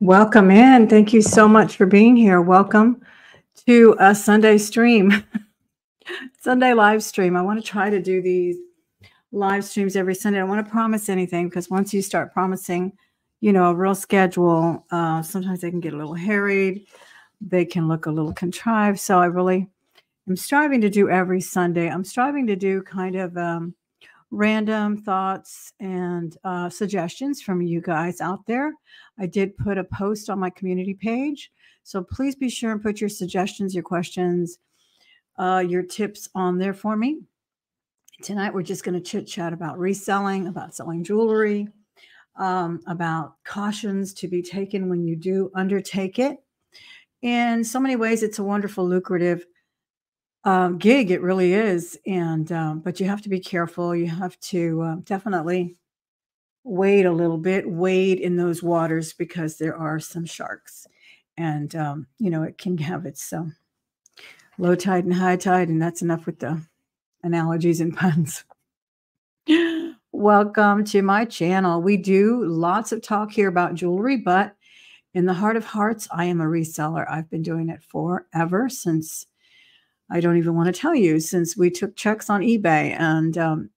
Welcome in. Thank you so much for being here. Welcome to a Sunday stream, Sunday live stream. I want to try to do these live streams every Sunday. I don't want to promise anything because once you start promising, you know, a real schedule, uh, sometimes they can get a little harried. They can look a little contrived. So I really am striving to do every Sunday. I'm striving to do kind of um, random thoughts and uh, suggestions from you guys out there. I did put a post on my community page. So please be sure and put your suggestions, your questions, uh, your tips on there for me. Tonight, we're just going to chit chat about reselling, about selling jewelry, um, about cautions to be taken when you do undertake it. In so many ways, it's a wonderful, lucrative um, gig. It really is. And, um, but you have to be careful. You have to uh, definitely wade a little bit, wade in those waters because there are some sharks. And, um, you know, it can have its um, low tide and high tide. And that's enough with the analogies and puns. Welcome to my channel. We do lots of talk here about jewelry, but in the heart of hearts, I am a reseller. I've been doing it forever since I don't even want to tell you, since we took checks on eBay. And um,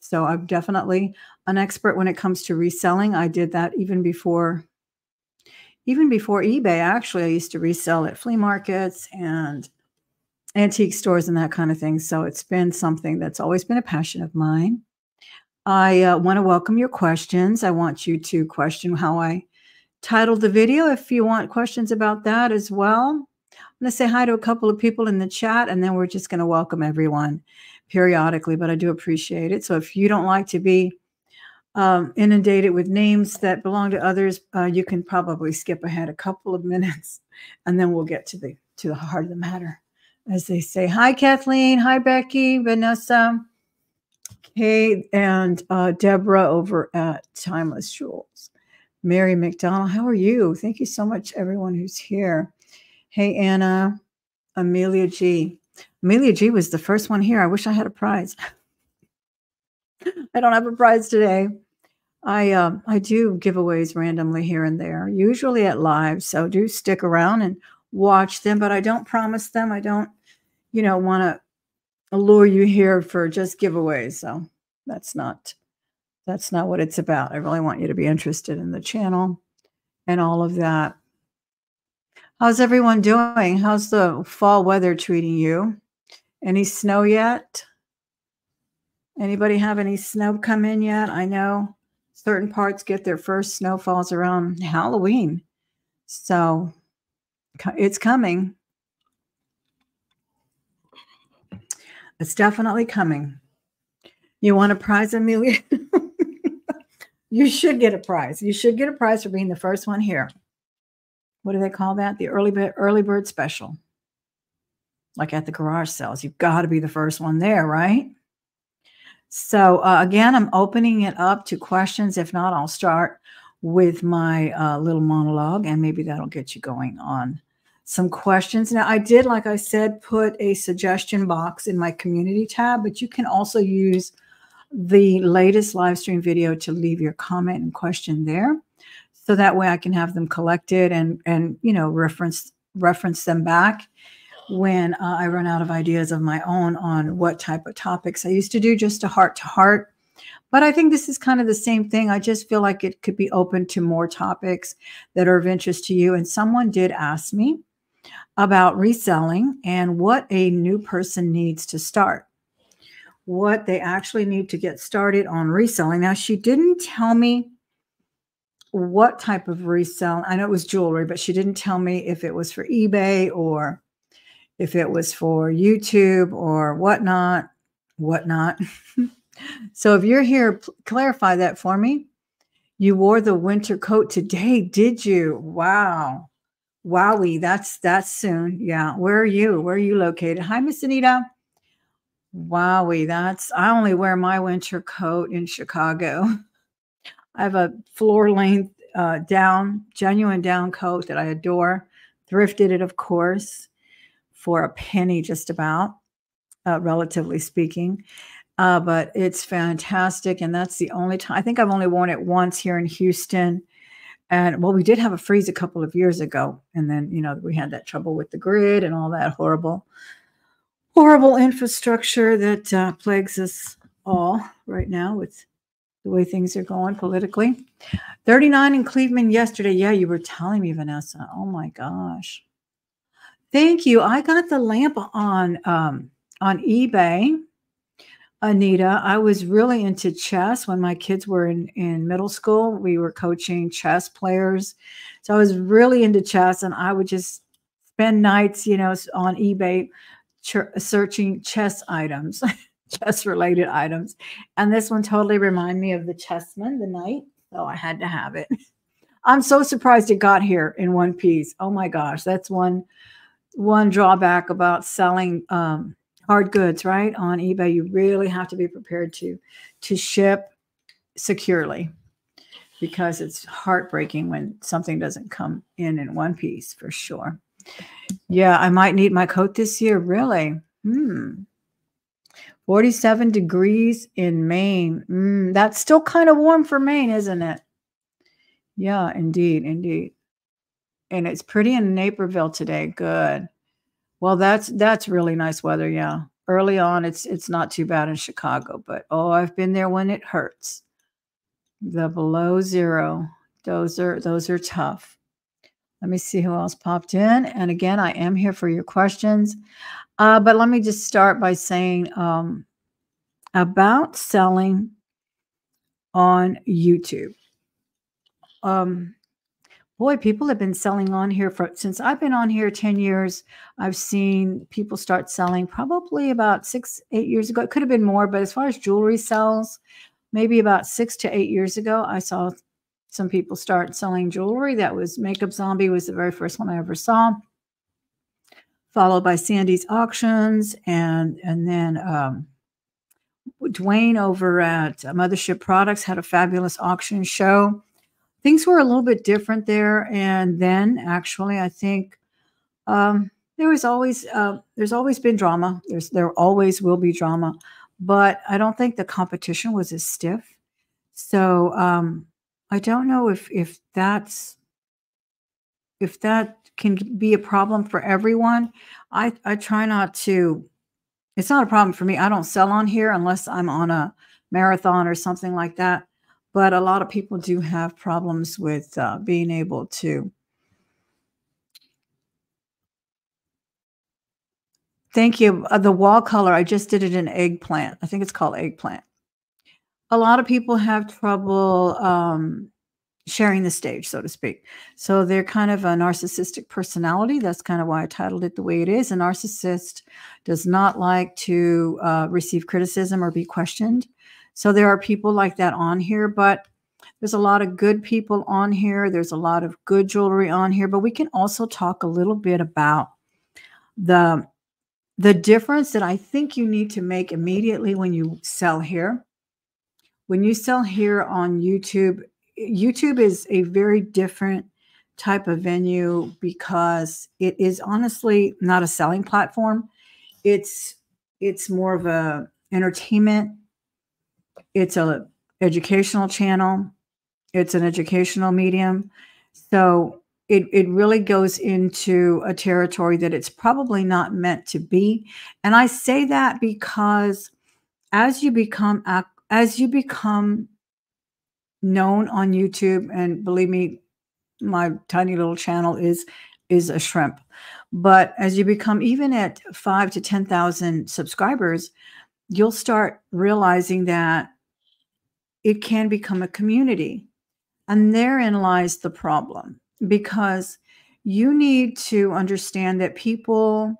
so I'm definitely an expert when it comes to reselling. I did that even before even before eBay. Actually, I used to resell at flea markets and antique stores and that kind of thing. So it's been something that's always been a passion of mine. I uh, want to welcome your questions. I want you to question how I titled the video if you want questions about that as well. I'm going to say hi to a couple of people in the chat and then we're just going to welcome everyone periodically, but I do appreciate it. So if you don't like to be um, inundated with names that belong to others, uh, you can probably skip ahead a couple of minutes and then we'll get to the to the heart of the matter as they say. Hi, Kathleen. Hi, Becky, Vanessa, Kate, and uh, Deborah over at Timeless Jewels. Mary McDonald, how are you? Thank you so much, everyone who's here. Hey, Anna, Amelia G. Amelia G was the first one here. I wish I had a prize. I don't have a prize today. I um, I do giveaways randomly here and there, usually at live. So do stick around and watch them, but I don't promise them. I don't, you know, want to allure you here for just giveaways. So that's not that's not what it's about. I really want you to be interested in the channel and all of that. How's everyone doing? How's the fall weather treating you? Any snow yet? Anybody have any snow come in yet? I know certain parts get their first snowfalls around Halloween. So it's coming. It's definitely coming. You want a prize, Amelia? you should get a prize. You should get a prize for being the first one here. What do they call that? The early bird, early bird special. Like at the garage sales, you've got to be the first one there, right? So uh, again, I'm opening it up to questions. If not, I'll start with my uh, little monologue, and maybe that'll get you going on some questions. Now, I did, like I said, put a suggestion box in my community tab, but you can also use the latest live stream video to leave your comment and question there. So that way I can have them collected and, and you know, reference reference them back when uh, I run out of ideas of my own on what type of topics I used to do just a heart to heart but I think this is kind of the same thing. I just feel like it could be open to more topics that are of interest to you. And someone did ask me about reselling and what a new person needs to start, what they actually need to get started on reselling. Now, she didn't tell me what type of resell. I know it was jewelry, but she didn't tell me if it was for eBay or if it was for YouTube or whatnot, whatnot. So if you're here, clarify that for me. You wore the winter coat today, did you? Wow. Wowie, that's that's soon. Yeah. Where are you? Where are you located? Hi, Miss Anita. Wowie, that's I only wear my winter coat in Chicago. I have a floor length uh, down, genuine down coat that I adore. Thrifted it, of course, for a penny, just about, uh, relatively speaking. Uh, but it's fantastic. And that's the only time I think I've only worn it once here in Houston. And well, we did have a freeze a couple of years ago. And then, you know, we had that trouble with the grid and all that horrible, horrible infrastructure that uh, plagues us all right now with the way things are going politically. 39 in Cleveland yesterday. Yeah, you were telling me, Vanessa. Oh my gosh. Thank you. I got the lamp on um, on eBay. Anita, I was really into chess when my kids were in, in middle school. We were coaching chess players. So I was really into chess and I would just spend nights, you know, on eBay ch- searching chess items, chess related items. And this one totally reminded me of the chessman, the knight. So I had to have it. I'm so surprised it got here in one piece. Oh my gosh, that's one one drawback about selling um, hard goods, right? On eBay, you really have to be prepared to to ship securely because it's heartbreaking when something doesn't come in in one piece for sure. Yeah, I might need my coat this year. Really? Hmm. 47 degrees in Maine. Mm, that's still kind of warm for Maine, isn't it? Yeah, indeed, indeed. And it's pretty in Naperville today. Good. Well, that's that's really nice weather. Yeah. Early on, it's it's not too bad in Chicago, but oh, I've been there when it hurts. The below zero, those are those are tough. Let me see who else popped in. And again, I am here for your questions. Uh, but let me just start by saying um, about selling on YouTube. Um, boy, people have been selling on here for since I've been on here 10 years. I've seen people start selling probably about six, eight years ago. It could have been more, but as far as jewelry sells, maybe about six to eight years ago, I saw some people start selling jewelry. That was Makeup Zombie was the very first one I ever saw, followed by Sandy's Auctions, and and then um, Dwayne over at Mothership Products had a fabulous auction show things were a little bit different there. And then actually, I think um, there was always uh, there's always been drama. There's there always will be drama, but I don't think the competition was as stiff. So um, I don't know if if that's if that can be a problem for everyone. I I try not to. It's not a problem for me. I don't sell on here unless I'm on a marathon or something like that but a lot of people do have problems with uh, being able to thank you uh, the wall color i just did it in eggplant i think it's called eggplant a lot of people have trouble um, sharing the stage so to speak so they're kind of a narcissistic personality that's kind of why i titled it the way it is a narcissist does not like to uh, receive criticism or be questioned so there are people like that on here, but there's a lot of good people on here. There's a lot of good jewelry on here, but we can also talk a little bit about the the difference that I think you need to make immediately when you sell here. When you sell here on YouTube, YouTube is a very different type of venue because it is honestly not a selling platform. It's it's more of a entertainment it's a educational channel. It's an educational medium. So it, it really goes into a territory that it's probably not meant to be. And I say that because as you become as you become known on YouTube, and believe me, my tiny little channel is is a shrimp. But as you become even at five to ten thousand subscribers, you'll start realizing that it can become a community. And therein lies the problem because you need to understand that people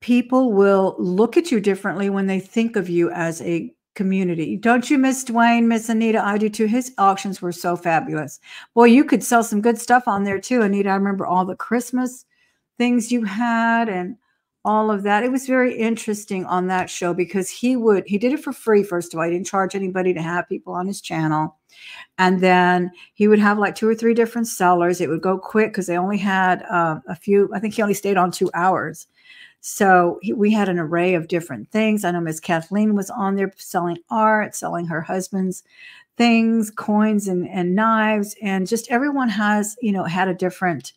people will look at you differently when they think of you as a community. Don't you miss Dwayne, Miss Anita? I do too. His auctions were so fabulous. Boy, you could sell some good stuff on there too, Anita. I remember all the Christmas things you had and all of that. It was very interesting on that show because he would, he did it for free, first of all. He didn't charge anybody to have people on his channel. And then he would have like two or three different sellers. It would go quick because they only had uh, a few, I think he only stayed on two hours. So we had an array of different things. I know Miss Kathleen was on there selling art, selling her husband's things, coins and, and knives, and just everyone has, you know, had a different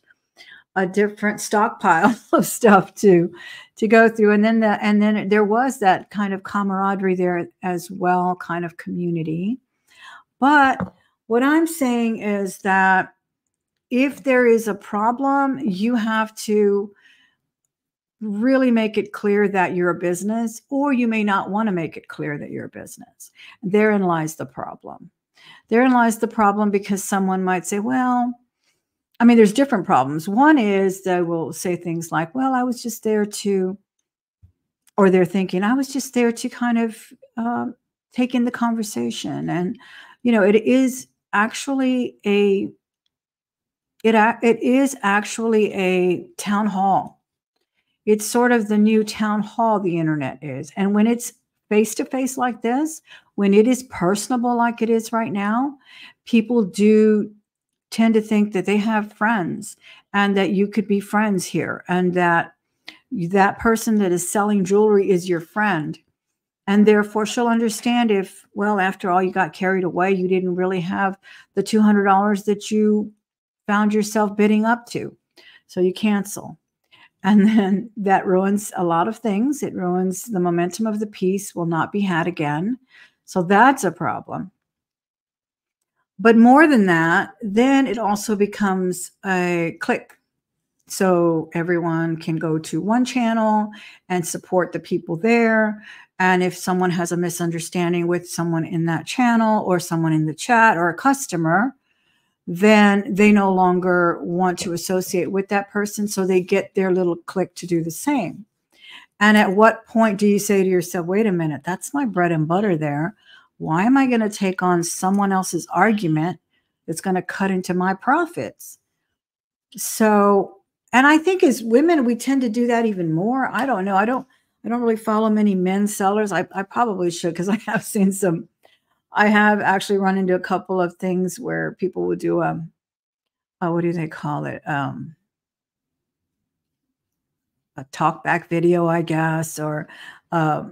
a different stockpile of stuff to to go through. And then the and then there was that kind of camaraderie there as well, kind of community. But what I'm saying is that if there is a problem, you have to really make it clear that you're a business, or you may not want to make it clear that you're a business. Therein lies the problem. Therein lies the problem because someone might say, well, I mean, there's different problems. One is they will say things like, well, I was just there to, or they're thinking, I was just there to kind of uh, take in the conversation. And, you know, it is actually a, it, it is actually a town hall it's sort of the new town hall the internet is. And when it's face to face like this, when it is personable like it is right now, people do tend to think that they have friends and that you could be friends here and that that person that is selling jewelry is your friend. And therefore, she'll understand if, well, after all, you got carried away, you didn't really have the $200 that you found yourself bidding up to. So you cancel. And then that ruins a lot of things. It ruins the momentum of the piece, will not be had again. So that's a problem. But more than that, then it also becomes a click. So everyone can go to one channel and support the people there. And if someone has a misunderstanding with someone in that channel or someone in the chat or a customer, then they no longer want to associate with that person. So they get their little click to do the same. And at what point do you say to yourself, wait a minute, that's my bread and butter there. Why am I going to take on someone else's argument that's going to cut into my profits? So, and I think as women, we tend to do that even more. I don't know. I don't, I don't really follow many men sellers. I, I probably should because I have seen some I have actually run into a couple of things where people would do a, uh, what do they call it? Um, a talk back video, I guess, or uh,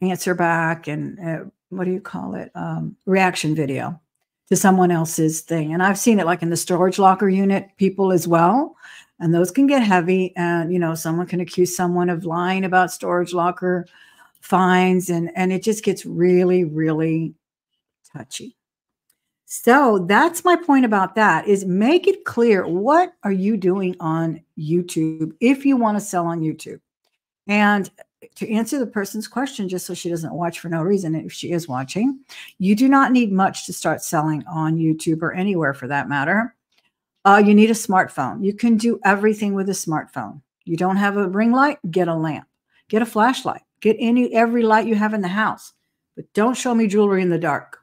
answer back, and uh, what do you call it? Um, reaction video to someone else's thing. And I've seen it like in the storage locker unit people as well. And those can get heavy. And, you know, someone can accuse someone of lying about storage locker fines and and it just gets really really touchy. So that's my point about that is make it clear what are you doing on youtube if you want to sell on youtube? And to answer the person's question just so she doesn't watch for no reason if she is watching you do not need much to start selling on youtube or anywhere for that matter. Uh, you need a smartphone. You can do everything with a smartphone. You don't have a ring light? Get a lamp. Get a flashlight Get any every light you have in the house, but don't show me jewelry in the dark.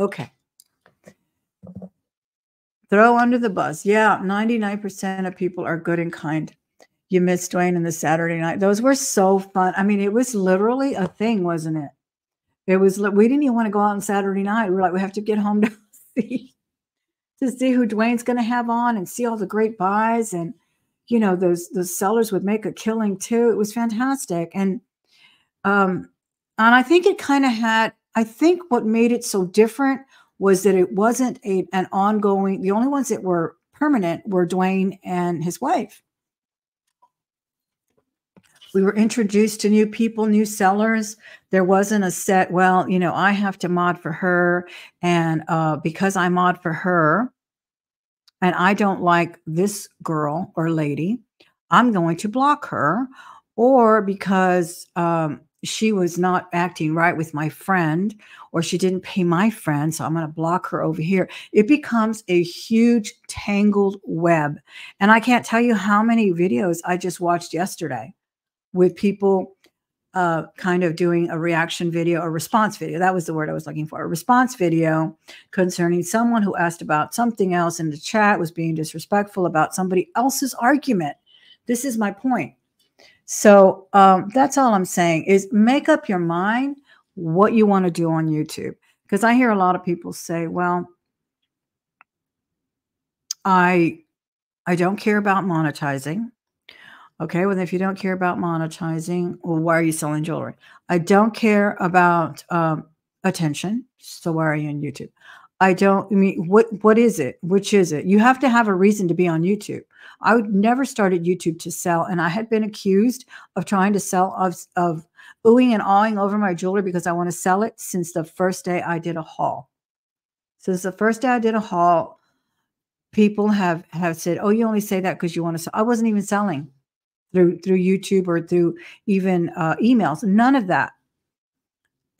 Okay. Throw under the bus. Yeah, 99% of people are good and kind. You missed Dwayne and the Saturday night. Those were so fun. I mean, it was literally a thing, wasn't it? It was we didn't even want to go out on Saturday night. We are like, we have to get home to see to see who Dwayne's gonna have on and see all the great buys and you know those those sellers would make a killing too. It was fantastic. And um and i think it kind of had i think what made it so different was that it wasn't a, an ongoing the only ones that were permanent were dwayne and his wife. We were introduced to new people new sellers. There wasn't a set well you know i have to mod for her and uh, because i mod for her and I don't like this girl or lady, I'm going to block her. Or because um, she was not acting right with my friend, or she didn't pay my friend, so I'm going to block her over here. It becomes a huge tangled web. And I can't tell you how many videos I just watched yesterday with people uh, kind of doing a reaction video, a response video. That was the word I was looking for. A response video concerning someone who asked about something else in the chat, was being disrespectful about somebody else's argument. This is my point. So um, that's all I'm saying is make up your mind what you want to do on YouTube. Because I hear a lot of people say, well, I I don't care about monetizing. Okay, well, if you don't care about monetizing, well, why are you selling jewelry? I don't care about um, attention. So why are you on YouTube? I don't I mean what what is it? Which is it? You have to have a reason to be on YouTube. I would never started YouTube to sell, and I had been accused of trying to sell of of oohing and awing over my jewelry because I want to sell it since the first day I did a haul. Since the first day I did a haul, people have have said, "Oh, you only say that because you want to sell." I wasn't even selling through through YouTube or through even uh, emails. None of that.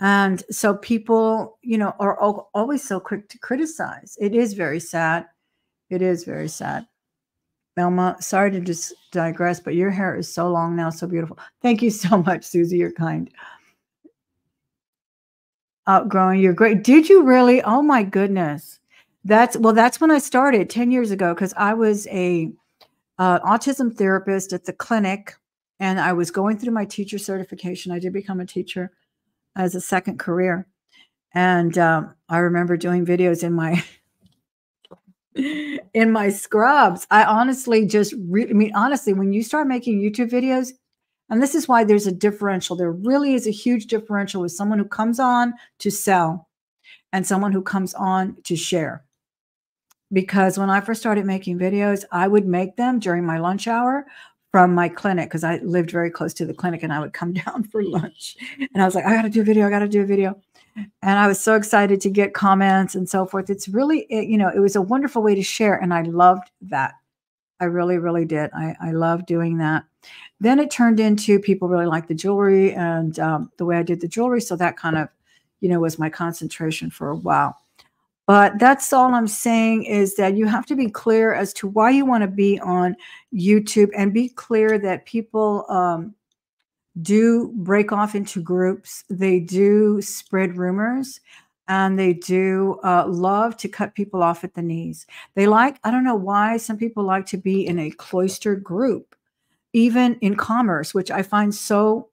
And so people, you know, are always so quick to criticize. It is very sad. It is very sad. Thelma, sorry to just digress, but your hair is so long now, so beautiful. Thank you so much, Susie. You're kind. Outgrowing, you're great. Did you really? Oh my goodness. That's well, that's when I started 10 years ago because I was a autism therapist at the clinic and I was going through my teacher certification. I did become a teacher as a second career. And um, I remember doing videos in my in my scrubs. I honestly just I mean honestly when you start making YouTube videos and this is why there's a differential. There really is a huge differential with someone who comes on to sell and someone who comes on to share. Because when I first started making videos, I would make them during my lunch hour from my clinic because I lived very close to the clinic and I would come down for lunch. And I was like, I got to do a video. I got to do a video. And I was so excited to get comments and so forth. It's really, it, you know, it was a wonderful way to share. And I loved that. I really, really did. I, I love doing that. Then it turned into people really like the jewelry and um, the way I did the jewelry. So that kind of, you know, was my concentration for a while. But that's all I'm saying is that you have to be clear as to why you want to be on YouTube and be clear that people um, do break off into groups. They do spread rumors and they do uh, love to cut people off at the knees. They like, I don't know why some people like to be in a cloistered group, even in commerce, which I find so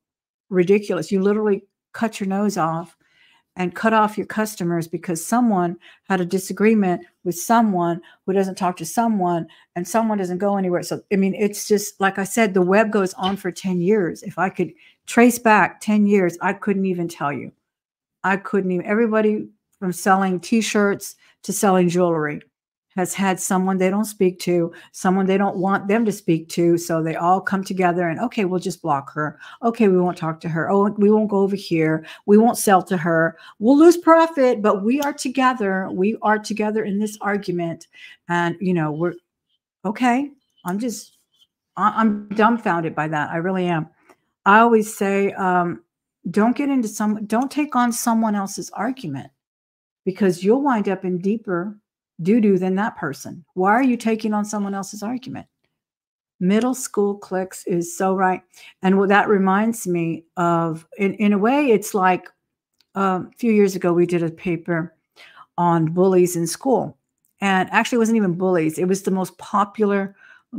ridiculous. You literally cut your nose off and cut off your customers because someone had a disagreement with someone who doesn't talk to someone and someone doesn't go anywhere. So, I mean, it's just like I said, the web goes on for 10 years. If I could trace back 10 years, I couldn't even tell you. I couldn't even, everybody from selling t shirts to selling jewelry has had someone they don't speak to, someone they don't want them to speak to. So they all come together and, okay, we'll just block her. Okay, we won't talk to her. Oh, we won't go over here. We won't sell to her. We'll lose profit, but we are together. We are together in this argument. And, you know, we're okay. I'm just, I'm dumbfounded by that. I really am. I always say, um, don't get into some, don't take on someone else's argument because you'll wind up in deeper doo doo than that person. Why are you taking on someone else's argument? Middle school clicks is so right. And what that reminds me of, in, in a way, it's like um, a few years ago, we did a paper on bullies in school. And actually, it wasn't even bullies, it was the most popular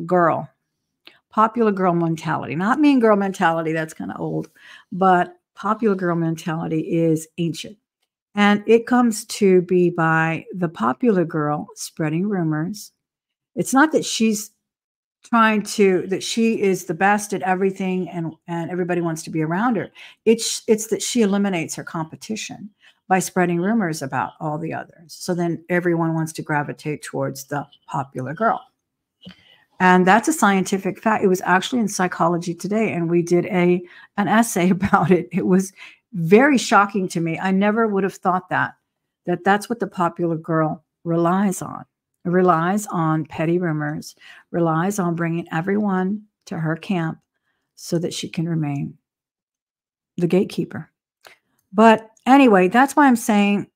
girl, popular girl mentality, not mean girl mentality, that's kind of old, but popular girl mentality is ancient. And it comes to be by the popular girl spreading rumors. It's not that she's trying to that she is the best at everything and and everybody wants to be around her. It's it's that she eliminates her competition by spreading rumors about all the others. So then everyone wants to gravitate towards the popular girl. And that's a scientific fact. It was actually in Psychology Today and we did a an essay about it. It was very shocking to me. I never would have thought that, that that's what the popular girl relies on. Relies on petty rumors, relies on bringing everyone to her camp so that she can remain the gatekeeper. But anyway, that's why I'm saying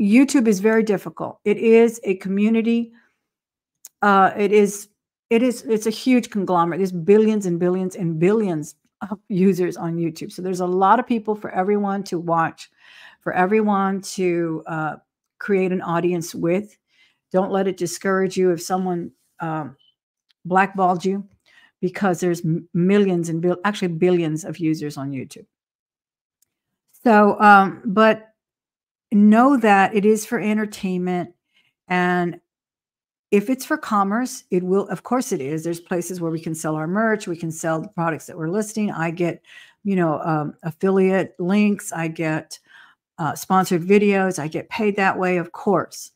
YouTube is very difficult. It is a community. Uh, it is. It is. It's a huge conglomerate. There's billions and billions and billions users on YouTube. So there's a lot of people for everyone to watch, for everyone to uh, create an audience with. Don't let it discourage you if someone um, blackballed you because there's millions and bil- actually billions of users on YouTube. So, um, but know that it is for entertainment and if it's for commerce, it will, of course it is. There's places where we can sell our merch, we can sell the products that we're listing. I get, you know, um, affiliate links, I get uh, sponsored videos. I get paid that way, of course.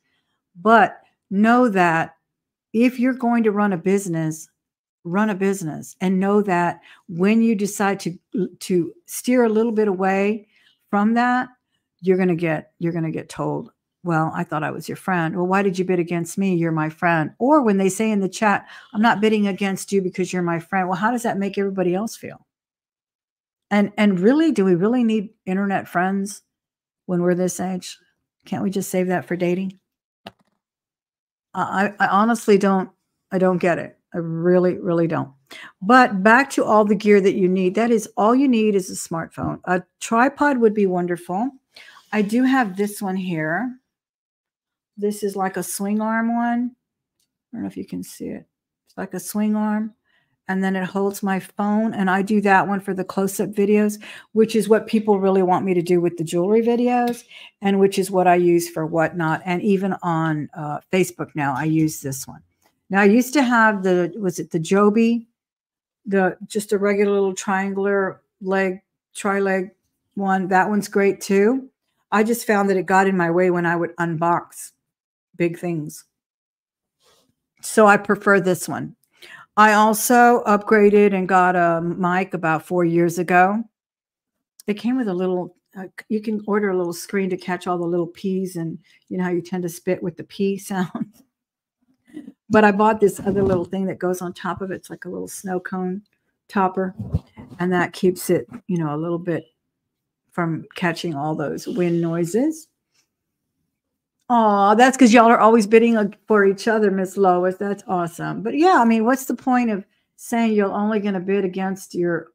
But know that if you're going to run a business, run a business and know that when you decide to to steer a little bit away from that, you're going to get you're going to get told, "Well, I thought I was your friend. Well, why did you bid against me? You're my friend." Or when they say in the chat, "I'm not bidding against you because you're my friend." Well, how does that make everybody else feel? And and really, do we really need internet friends when we're this age? Can't we just save that for dating? I, I honestly don't I don't get it. I really, really don't. But back to all the gear that you need. That is all you need is a smartphone. A tripod would be wonderful. I do have this one here. This is like a swing arm one. I don't know if you can see it. It's like a swing arm and then it holds my phone and I do that one for the close-up videos, which is what people really want me to do with the jewelry videos and which is what I use for whatnot. And even on uh, Facebook now, I use this one. Now I used to have the, was it the Joby, the just a regular little triangular leg, tri-leg one. That one's great too. I just found that it got in my way when I would unbox big things. So I prefer this one. I also upgraded and got a mic about four years ago. It came with a little, uh, you can order a little screen to catch all the little P's and you know how you tend to spit with the P sound. but I bought this other little thing that goes on top of it. It's like a little snow cone topper. And that keeps it, you know, a little bit from catching all those wind noises. Oh, that's because y'all are always bidding for each other, Miss Lois. That's awesome. But yeah, I mean, what's the point of saying you're only going to bid against your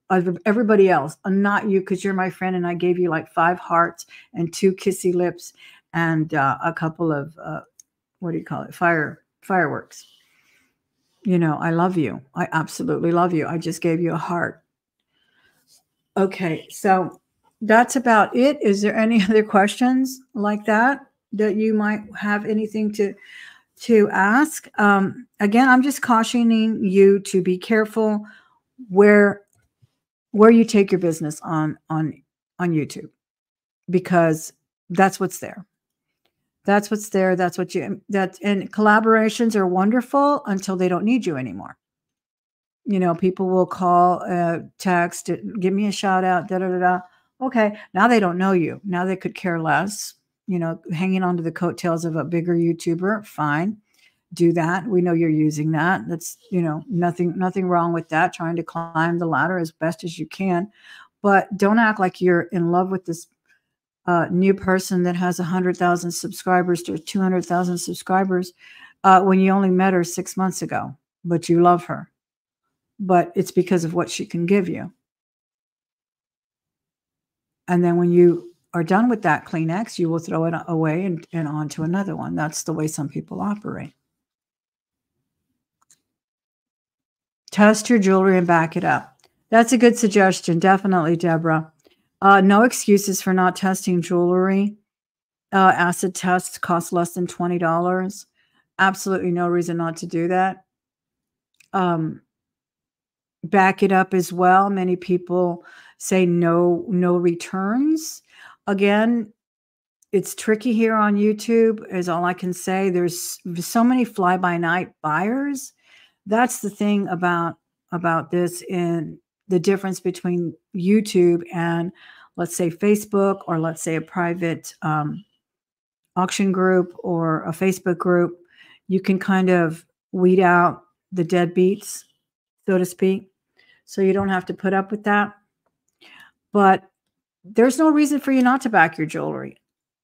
everybody else, and not you because you're my friend and I gave you like five hearts and two kissy lips and uh, a couple of uh, what do you call it? Fire fireworks. You know, I love you. I absolutely love you. I just gave you a heart. Okay, so that's about it. Is there any other questions like that? That you might have anything to to ask. Um, again, I'm just cautioning you to be careful where where you take your business on on on YouTube because that's what's there. That's what's there. That's what you that and collaborations are wonderful until they don't need you anymore. You know, people will call, uh, text, give me a shout out, da da da da. Okay, now they don't know you. Now they could care less you know, hanging on to the coattails of a bigger YouTuber, fine. Do that. We know you're using that. That's, you know, nothing nothing wrong with that. Trying to climb the ladder as best as you can. But don't act like you're in love with this uh, new person that has 100,000 subscribers to 200,000 subscribers uh, when you only met her six months ago, but you love her. But it's because of what she can give you. And then when you are done with that Kleenex, you will throw it away and, and onto another one. That's the way some people operate. Test your jewelry and back it up. That's a good suggestion. Definitely, Deborah. Uh, no excuses for not testing jewelry. Uh, acid tests cost less than $20. Absolutely no reason not to do that. Um, back it up as well. Many people say no, no returns again, it's tricky here on YouTube, is all I can say. There's so many fly by night buyers. That's the thing about about this in the difference between YouTube and let's say Facebook or let's say a private um, auction group or a Facebook group. You can kind of weed out the deadbeats, so to speak. So you don't have to put up with that. But there's no reason for you not to back your jewelry.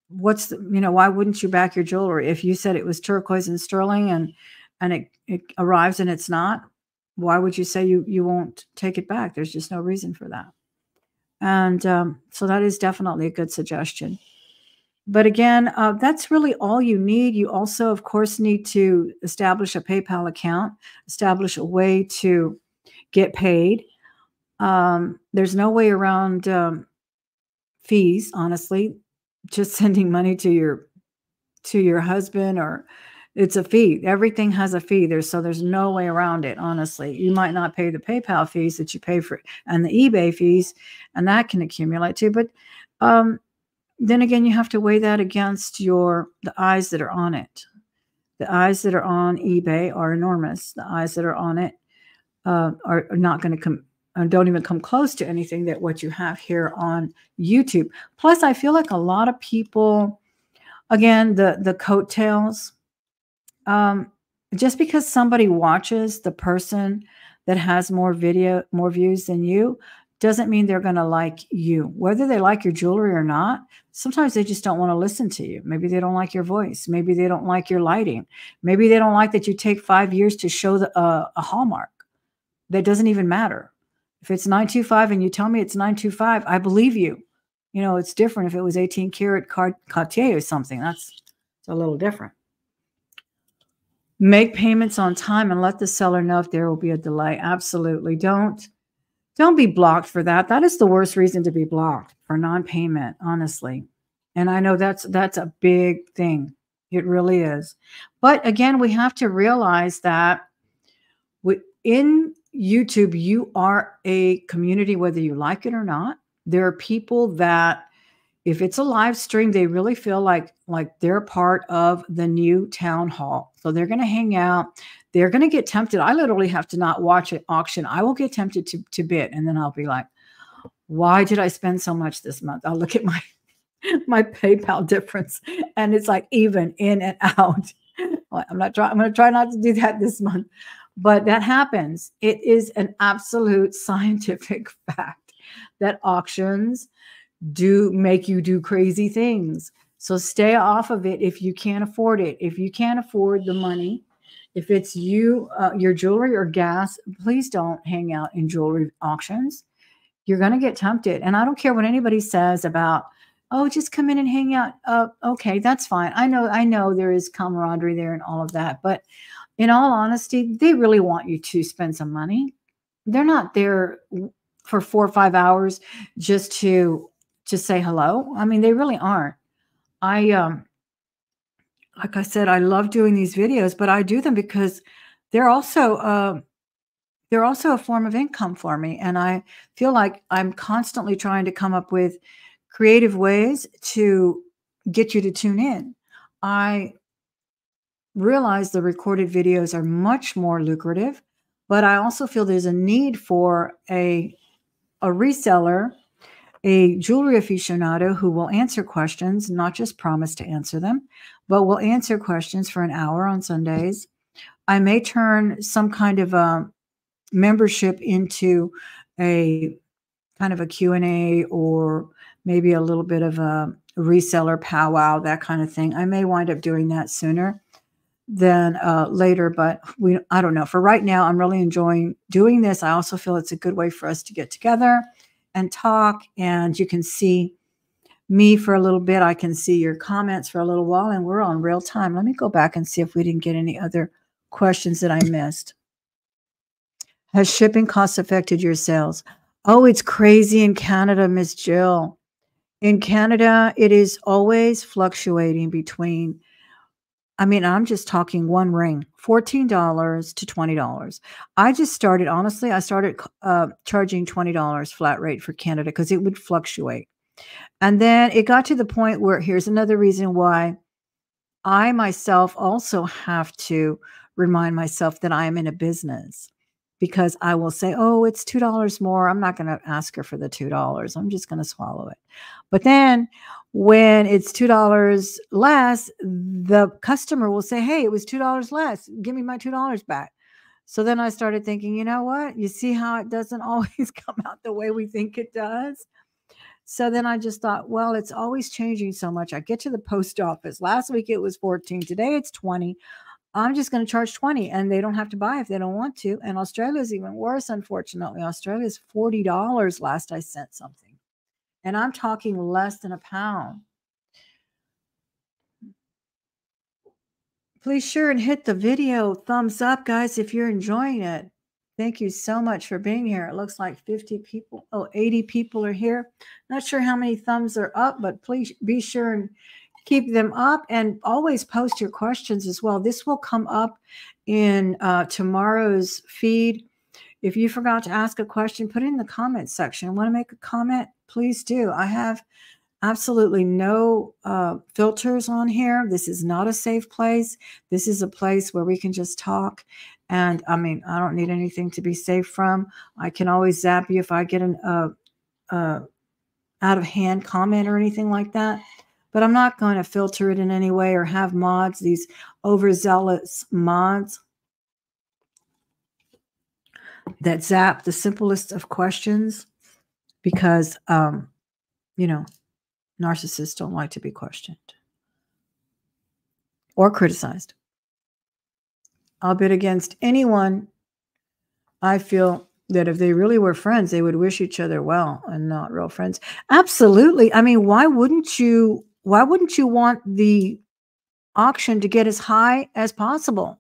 What's the, you know, why wouldn't you back your jewelry? If you said it was turquoise and sterling and and it, it arrives and it's not, why would you say you you won't take it back? There's just no reason for that. And um, so that is definitely a good suggestion. But again, uh, that's really all you need. You also, of course, need to establish a PayPal account, establish a way to get paid. Um, there's no way around um, fees honestly just sending money to your to your husband or it's a fee everything has a fee there's so there's no way around it honestly you might not pay the paypal fees that you pay for and the ebay fees and that can accumulate too but um then again, you have to weigh that against your the eyes that are on it. The eyes that are on eBay are enormous. The eyes that are on it uh, are, are not going to come and don't even come close to anything that what you have here on YouTube. Plus, I feel like a lot of people, again, the the coattails. Um, just because somebody watches the person that has more video, more views than you, doesn't mean they're going to like you. Whether they like your jewelry or not, sometimes they just don't want to listen to you. Maybe they don't like your voice. Maybe they don't like your lighting. Maybe they don't like that you take five years to show the, uh, a hallmark. That doesn't even matter. If it's 925 and you tell me it's 925, I believe you. You know, it's different if it was 18 karat Cartier or something. That's it's a little different. Make payments on time and let the seller know if there will be a delay. Absolutely. Don't don't be blocked for that. That is the worst reason to be blocked for non-payment, honestly. And I know that's that's a big thing. It really is. But again, we have to realize that in YouTube, you are a community, whether you like it or not. There are people that, if it's a live stream, they really feel like like they're part of the new town hall. So they're going to hang out. They're going to get tempted. I literally have to not watch an auction. I will get tempted to to bid, and then I'll be like, "Why did I spend so much this month?" I'll look at my my PayPal difference, and it's like even in and out. I'm not trying. I'm going to try not to do that this month but that happens. It is an absolute scientific fact that auctions do make you do crazy things. So stay off of it if you can't afford it. If you can't afford the money, if it's you, uh, your jewelry or gas, please don't hang out in jewelry auctions. You're going to get tempted. And I don't care what anybody says about, oh, just come in and hang out. Uh, okay, that's fine. I know, I know there is camaraderie there and all of that, but in all honesty, they really want you to spend some money. They're not there for four or five hours just to just say hello. I mean, they really aren't. I um like I said, I love doing these videos, but I do them because they're also uh, they're also a form of income for me. And I feel like I'm constantly trying to come up with creative ways to get you to tune in. I realize the recorded videos are much more lucrative, but I also feel there's a need for a a reseller, a jewelry aficionado who will answer questions, not just promise to answer them, but will answer questions for an hour on Sundays. I may turn some kind of a membership into a kind of a Q&A or maybe a little bit of a reseller powwow, that kind of thing. I may wind up doing that sooner than uh, later. But we, I don't know. For right now, I'm really enjoying doing this. I also feel it's a good way for us to get together and talk. And you can see me for a little bit. I can see your comments for a little while, and we're on real time. Let me go back and see if we didn't get any other questions that I missed. Has shipping costs affected your sales? Oh, it's crazy in Canada, Miss Jill. In Canada, it is always fluctuating between I mean, I'm just talking one ring, $14 to $20. I just started, honestly, I started uh, charging $20 flat rate for Canada because it would fluctuate. And then it got to the point where here's another reason why I myself also have to remind myself that I am in a business because I will say, oh, it's $2 more. I'm not going to ask her for the $2. I'm just going to swallow it. But then when it's $2 less, the customer will say, Hey, it was $2 less. Give me my $2 back. So then I started thinking, you know what? You see how it doesn't always come out the way we think it does? So then I just thought, well, it's always changing so much. I get to the post office. Last week it was 14. Today it's 20. I'm just going to charge 20 and they don't have to buy if they don't want to. And Australia is even worse, unfortunately. Australia is $40 last I sent something. And I'm talking less than a pound. Please sure and hit the video thumbs up, guys, if you're enjoying it. Thank you so much for being here. It looks like 50 people, oh, 80 people are here. Not sure how many thumbs are up, but please be sure and keep them up and always post your questions as well. This will come up in uh, tomorrow's feed. If you forgot to ask a question, put it in the comment section. Want to make a comment? please do. I have absolutely no uh, filters on here. This is not a safe place. This is a place where we can just talk. And I mean, I don't need anything to be safe from. I can always zap you if I get an uh, uh, out of hand comment or anything like that. But I'm not going to filter it in any way or have mods, these overzealous mods that zap the simplest of questions because, um, you know, narcissists don't like to be questioned or criticized. I'll bet against anyone. I feel that if they really were friends, they would wish each other well and not real friends. Absolutely. I mean, why wouldn't you? Why wouldn't you want the auction to get as high as possible?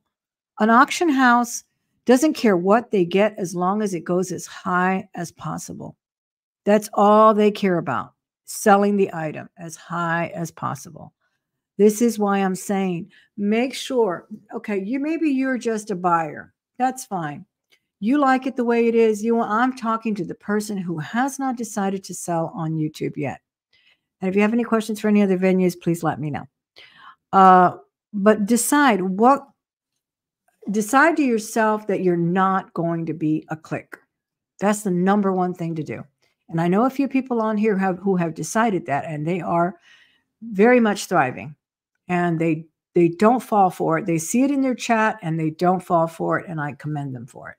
An auction house doesn't care what they get as long as it goes as high as possible. That's all they care about selling the item as high as possible. This is why I'm saying make sure, okay, you maybe you're just a buyer. That's fine. You like it the way it is. You I'm talking to the person who has not decided to sell on YouTube yet. And if you have any questions for any other venues, please let me know. Uh, but decide what decide to yourself that you're not going to be a clique. That's the number one thing to do. And I know a few people on here have who have decided that and they are very much thriving and they they don't fall for it. They see it in their chat and they don't fall for it and I commend them for it.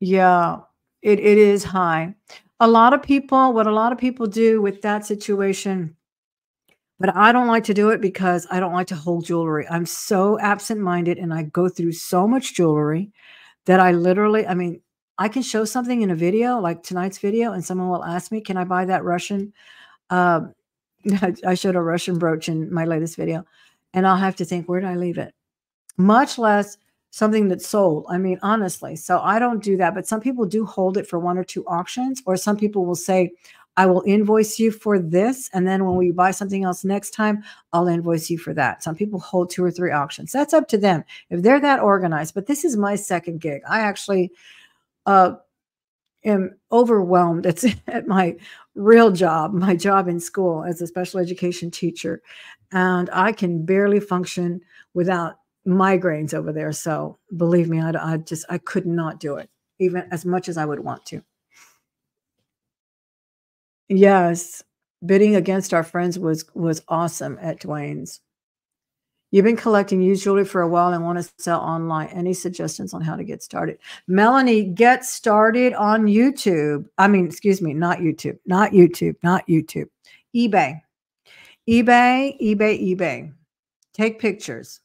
Yeah, it, it is high. A lot of people, what a lot of people do with that situation but I don't like to do it because I don't like to hold jewelry. I'm so absent minded and I go through so much jewelry that I literally, I mean, I can show something in a video like tonight's video, and someone will ask me, Can I buy that Russian? Um, I showed a Russian brooch in my latest video, and I'll have to think, Where did I leave it? Much less something that's sold. I mean, honestly. So I don't do that, but some people do hold it for one or two auctions, or some people will say, I will invoice you for this. And then when we buy something else next time, I'll invoice you for that. Some people hold two or three auctions. That's up to them if they're that organized. But this is my second gig. I actually uh, am overwhelmed. It's at my real job, my job in school as a special education teacher. And I can barely function without migraines over there. So believe me, I, I just, I could not do it, even as much as I would want to. Yes, bidding against our friends was was awesome at Dwayne's. You've been collecting used jewelry for a while and want to sell online. Any suggestions on how to get started? Melanie, get started on YouTube. I mean, excuse me, not YouTube, not YouTube, not YouTube. eBay. eBay, eBay, eBay. Take pictures.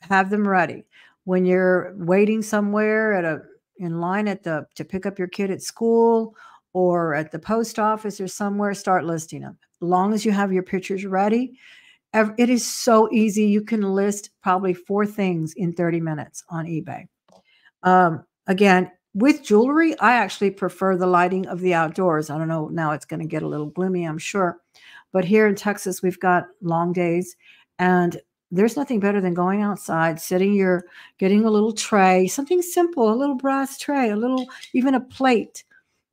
Have them ready. When you're waiting somewhere at a in line at the to pick up your kid at school or at the post office or somewhere, start listing them. As long as you have your pictures ready, it is so easy. You can list probably four things in 30 minutes on eBay. Um, again, with jewelry, I actually prefer the lighting of the outdoors. I don't know, now it's going to get a little gloomy, I'm sure. But here in Texas, we've got long days and there's nothing better than going outside, sitting your, getting a little tray, something simple, a little brass tray, a little, even a plate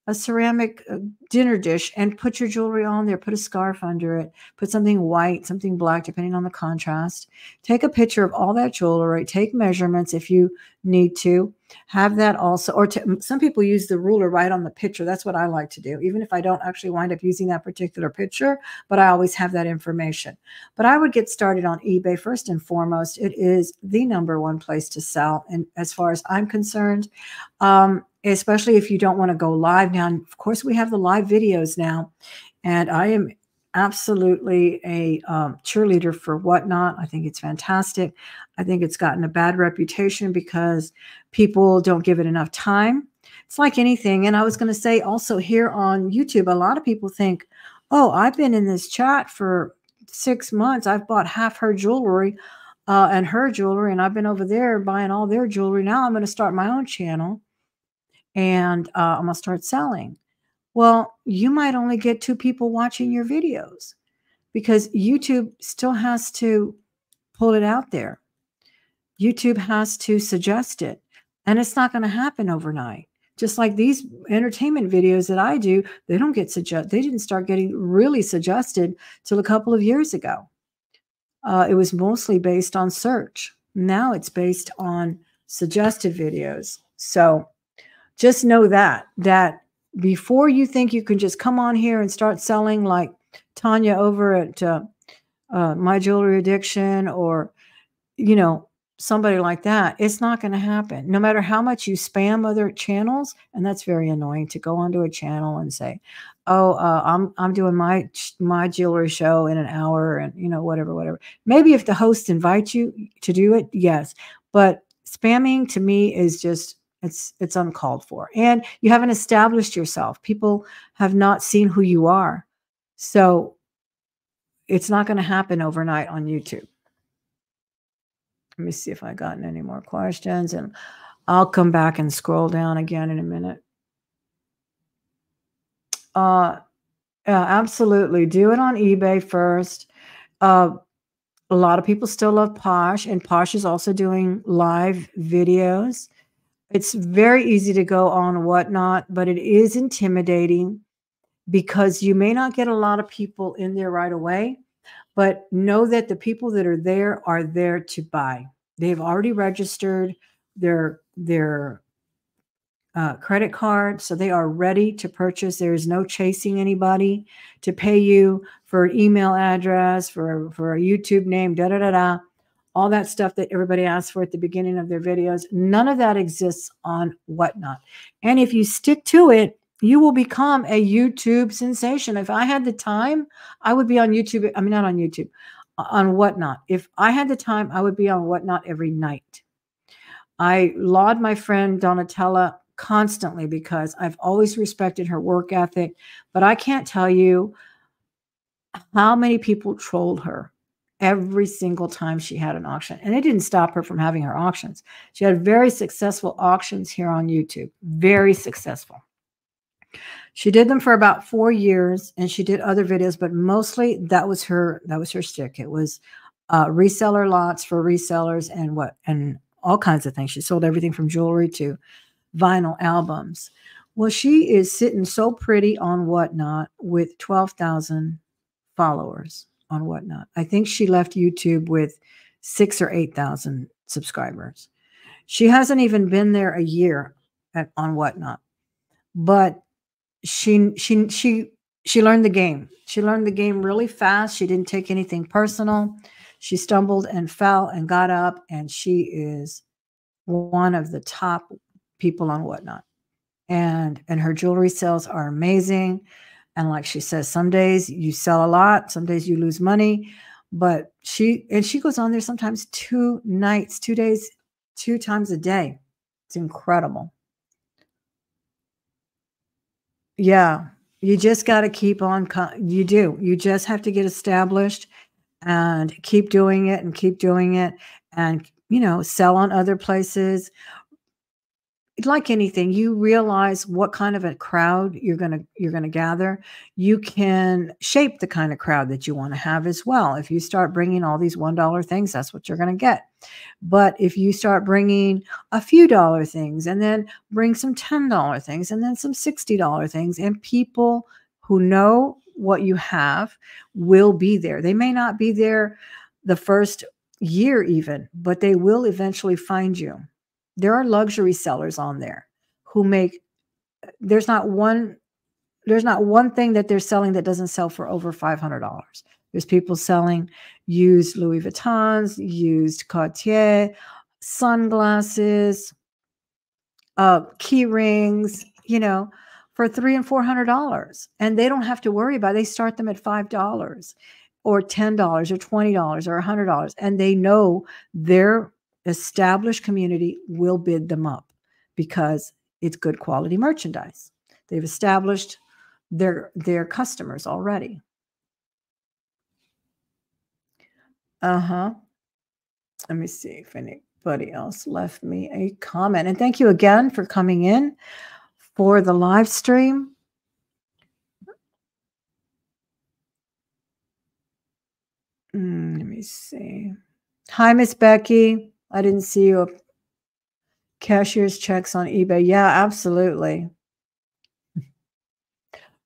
a ceramic uh, dinner dish and put your jewelry on there. Put a scarf under it. Put something white, something black, depending on the contrast. Take a picture of all that jewelry. Take measurements if you need to. Have that also, or some people use the ruler right on the picture. That's what I like to do, even if I don't actually wind up using that particular picture, but I always have that information. But I would get started on eBay first and foremost. It is the number one place to sell. And as far as I'm concerned, um, especially if you don't want to go live now. And of course, we have the live videos now, and I am absolutely a um, cheerleader for whatnot. I think it's fantastic. I think it's gotten a bad reputation because people don't give it enough time. It's like anything. And I was going to say also here on YouTube, a lot of people think, oh, I've been in this chat for six months. I've bought half her jewelry uh, and her jewelry, and I've been over there buying all their jewelry. Now I'm going to start my own channel and uh, I'm going to start selling. Well, you might only get two people watching your videos because YouTube still has to pull it out there. YouTube has to suggest it, and it's not going to happen overnight. Just like these entertainment videos that I do, they don't get suggest. They didn't start getting really suggested till a couple of years ago. Uh, it was mostly based on search. Now it's based on suggested videos. So just know that that before you think you can just come on here and start selling like Tanya over at uh, uh, My Jewelry Addiction or you know somebody like that, it's not going to happen. No matter how much you spam other channels, and that's very annoying to go onto a channel and say, "Oh, uh, I'm I'm doing my my jewelry show in an hour," and you know whatever, whatever. Maybe if the host invites you to do it, yes, but spamming to me is just it's it's uncalled for, and you haven't established yourself. People have not seen who you are, so it's not going to happen overnight on YouTube. Let me see if I gotten any more questions and I'll come back and scroll down again in a minute. Uh, yeah, absolutely. Do it on eBay first. Uh, a lot of people still love Posh, and Posh is also doing live videos. It's very easy to go on whatnot, but it is intimidating because you may not get a lot of people in there right away but know that the people that are there are there to buy. They've already registered their their uh, credit card, so they are ready to purchase. There is no chasing anybody to pay you for an email address, for for a YouTube name, da da da da. All that stuff that everybody asks for at the beginning of their videos, none of that exists on Whatnot. And if you stick to it, you will become a YouTube sensation. If I had the time, I would be on YouTube. I mean, not on YouTube, on Whatnot. If I had the time, I would be on Whatnot every night. I laud my friend Donatella constantly because I've always respected her work ethic, but I can't tell you how many people trolled her every single time she had an auction. And it didn't stop her from having her auctions. She had very successful auctions here on YouTube, very successful. She did them for about four years, and she did other videos, but mostly that was her that was her stick. It was uh, reseller lots for resellers and what and all kinds of things. She sold everything from jewelry to vinyl albums. Well, she is sitting so pretty on Whatnot with twelve thousand followers on Whatnot. I think she left YouTube with six or eight thousand subscribers. She hasn't even been there a year at, on Whatnot, but she she she she learned the game. She learned the game really fast. She didn't take anything personal. She stumbled and fell and got up, and she is one of the top people on whatnot. And and her jewelry sales are amazing. And like she says, some days you sell a lot, some days you lose money. But she and she goes on there sometimes two nights, two days, two times a day. It's incredible. Yeah. You just got to keep on. You do. You just have to get established and keep doing it and keep doing it and, you know, sell on other places like anything you realize what kind of a crowd you're going to you're going to gather you can shape the kind of crowd that you want to have as well. If you start bringing all these one dollar things that's what you're going to get. But if you start bringing a few dollar things and then bring some ten dollar things and then some sixty dollar things and people who know what you have will be there. They may not be there the first year even but they will eventually find you there are luxury sellers on there who make there's not one there's not one thing that they're selling that doesn't sell for over $500 there's people selling used louis vuittons used cartier sunglasses uh key rings you know for three and four hundred dollars and they don't have to worry about it. they start them at five dollars or ten dollars or twenty dollars or a hundred dollars and they know their established community will bid them up because it's good quality merchandise. They've established their their customers already. Uh-huh. Let me see if anybody else left me a comment. And thank you again for coming in for the live stream. Mm, let me see. Hi, Miss Becky. I didn't see your Cashier's checks on eBay. Yeah, absolutely.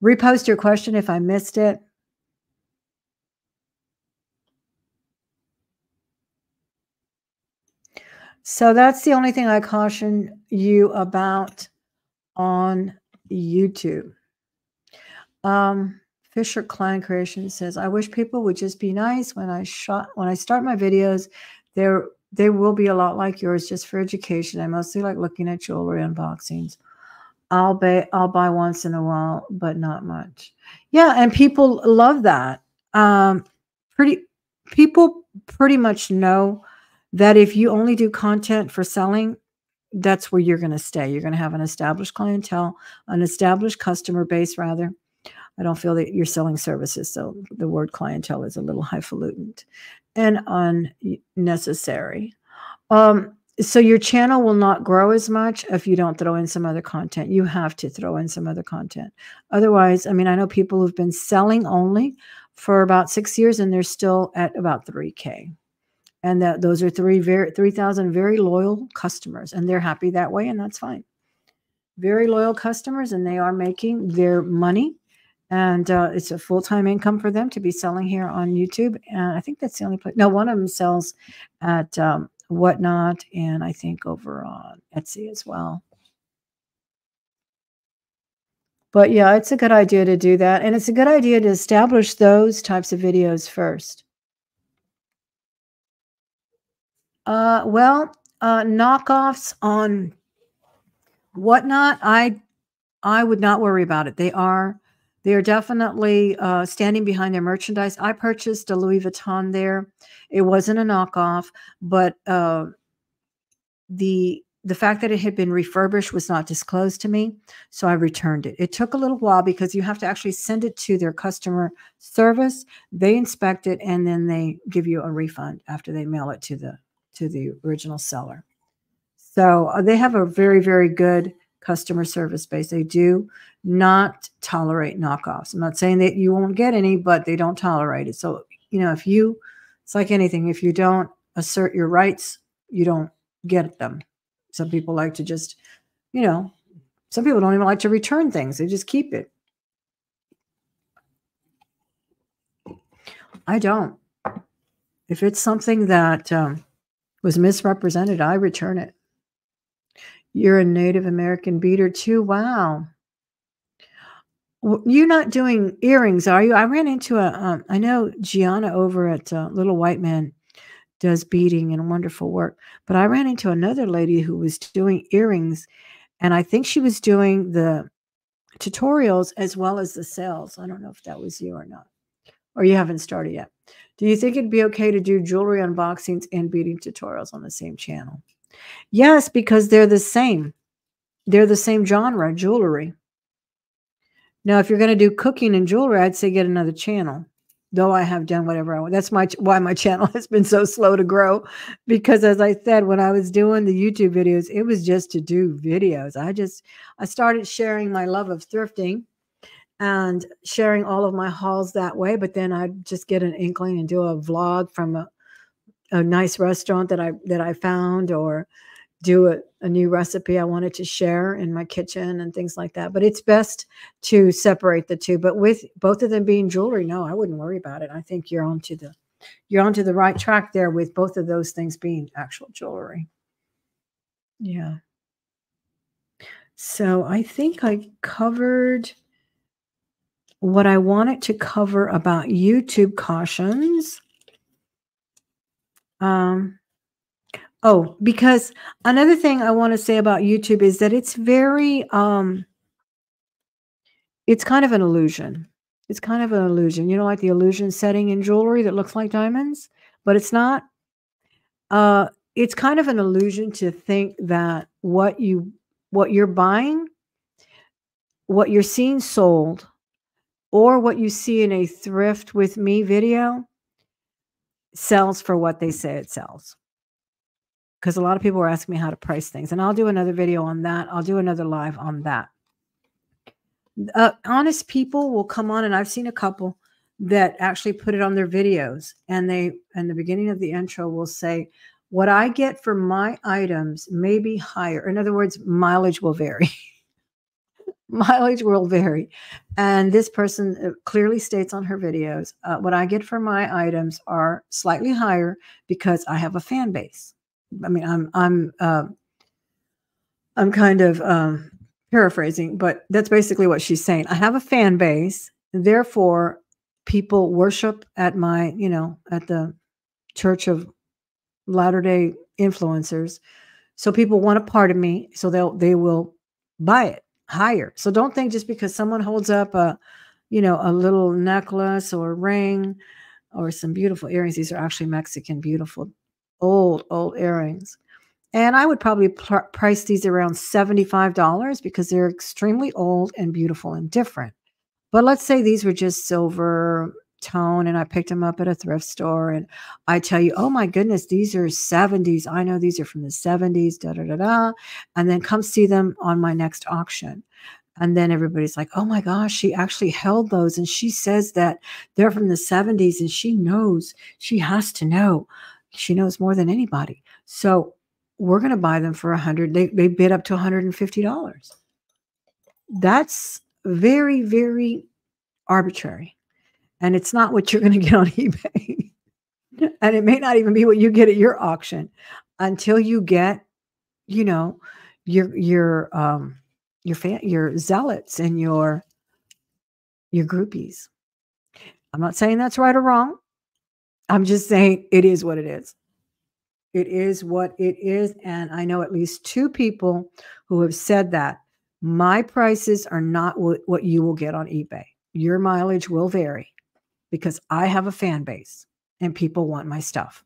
Repost your question if I missed it. So that's the only thing I caution you about on YouTube. Um, Fisher Klein Creation says, "I wish people would just be nice when I shot when I start my videos. There they will be a lot like yours, just for education. I mostly like looking at jewelry unboxings. I'll buy I'll buy once in a while, but not much. Yeah, and people love that. Um, pretty people pretty much know that if you only do content for selling, that's where you're going to stay. You're going to have an established clientele, an established customer base, rather. I don't feel that you're selling services, so the word clientele is a little highfalutin and unnecessary. Um, so your channel will not grow as much if you don't throw in some other content. You have to throw in some other content. Otherwise, I mean, I know people who've been selling only for about six years and they're still at about 3K and that those are three very 3000 very loyal customers and they're happy that way and that's fine very loyal customers and they are making their money and uh, it's a full-time income for them to be selling here on youtube. And i think that's the only place no one of them sells at um, whatnot and i think over on etsy as well. But yeah it's a good idea to do that. And it's a good idea to establish those types of videos first. Uh, well, uh, knockoffs on whatnot, I I would not worry about it. They are they are definitely uh, standing behind their merchandise. I purchased a Louis Vuitton there. It wasn't a knockoff, but uh, the the fact that it had been refurbished was not disclosed to me, so I returned it. It took a little while because you have to actually send it to their customer service. They inspect it and then they give you a refund after they mail it to the to the original seller. So uh, they have a very, very good customer service base. They do not tolerate knockoffs. I'm not saying that you won't get any, but they don't tolerate it. So, you know, if you, it's like anything, if you don't assert your rights, you don't get them. Some people like to just, you know, some people don't even like to return things, they just keep it. I don't. If it's something that, um, was misrepresented, I return it. You're a Native American beader too. Wow. You're not doing earrings, are you? I ran into a. Um, I know Gianna over at uh, Little White Man does beading and wonderful work, but I ran into another lady who was doing earrings, and I think she was doing the tutorials as well as the sales. I don't know if that was you or not, or you haven't started yet. Do you think it'd be okay to do jewelry unboxings and beading tutorials on the same channel? Yes, because they're the same. They're the same genre, jewelry. Now, if you're going to do cooking and jewelry, I'd say get another channel. Though I have done whatever I want. That's my why my channel has been so slow to grow. Because as I said, when I was doing the YouTube videos, it was just to do videos. I just I started sharing my love of thrifting and sharing all of my hauls that way. But then I'd just get an inkling and do a vlog from a, a nice restaurant that I that I found or do a, a new recipe I wanted to share in my kitchen and things like that. But it's best to separate the two. But with both of them being jewelry, no, I wouldn't worry about it. I think you're onto the you're onto the right track there with both of those things being actual jewelry. Yeah. So I think I covered what I wanted to cover about YouTube cautions. Um, oh, because another thing I want to say about YouTube is that it's very, um, it's kind of an illusion. It's kind of an illusion. You know, like the illusion setting in jewelry that looks like diamonds, but it's not. Uh, it's kind of an illusion to think that what you what you're buying, what you're seeing sold or what you see in a thrift with me video sells for what they say it sells. Because a lot of people are asking me how to price things, and I'll do another video on that. I'll do another live on that. Uh, honest people will come on, and I've seen a couple that actually put it on their videos, and they, in the beginning of the intro, will say, what I get for my items may be higher. In other words, mileage will vary. mileage will vary. And this person uh, clearly states on her videos uh, what I get for my items are slightly higher because I have a fan base. I mean, I'm, I'm, uh, I'm kind of um, paraphrasing, but that's basically what she's saying. I have a fan base, therefore, people worship at my, you know, at the Church of Latter Day Influencers. So people want a part of me, so they'll they will buy it higher. So don't think just because someone holds up a, you know, a little necklace or ring or some beautiful earrings. These are actually Mexican, beautiful, old, old earrings. And I would probably pr- price these around $75 because they're extremely old and beautiful and different. But let's say these were just silver tone and I picked them up at a thrift store and I tell you, oh my goodness, these are 70s. I know these are from the 70s, da da da da. And then come see them on my next auction. And then everybody's like, oh my gosh, she actually held those. And she says that they're from the 70s and she knows, she has to know. She knows more than anybody. So we're going to buy them for a hundred. They, they bid up to $150. That's very, very arbitrary and it's not what you're going to get on eBay. and it may not even be what you get at your auction until you get, you know, your your um your fan, your zealots and your your groupies. I'm not saying that's right or wrong. I'm just saying it is what it is. It is what it is. And I know at least two people who have said that my prices are not what, what you will get on eBay. Your mileage will vary because I have a fan base and people want my stuff.